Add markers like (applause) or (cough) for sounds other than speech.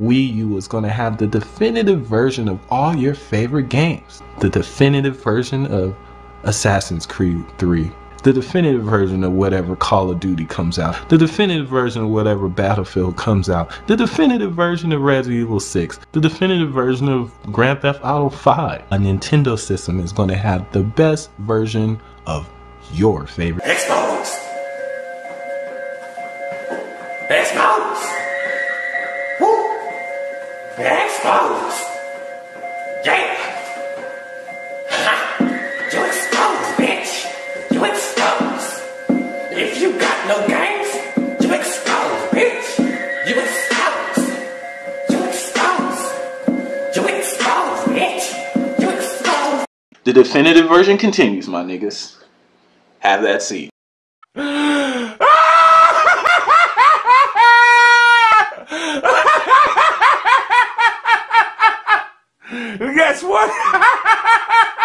Wii U is going to have the definitive version of all your favorite games. The definitive version of Assassin's Creed 3. The definitive version of whatever Call of Duty comes out. The definitive version of whatever Battlefield comes out. The definitive version of Resident Evil 6. The definitive version of Grand Theft Auto 5. A Nintendo system is going to have the best version of your favorite. Exposed. Exposed. Woo. Exposed. Yeah. Ha. You exposed, bitch. You exposed. If you got no games, you exposed, bitch. You exposed. You exposed. You exposed, bitch. You exposed. The definitive version continues, my niggas. Have that seat. (gasps) (laughs) Guess what? (laughs)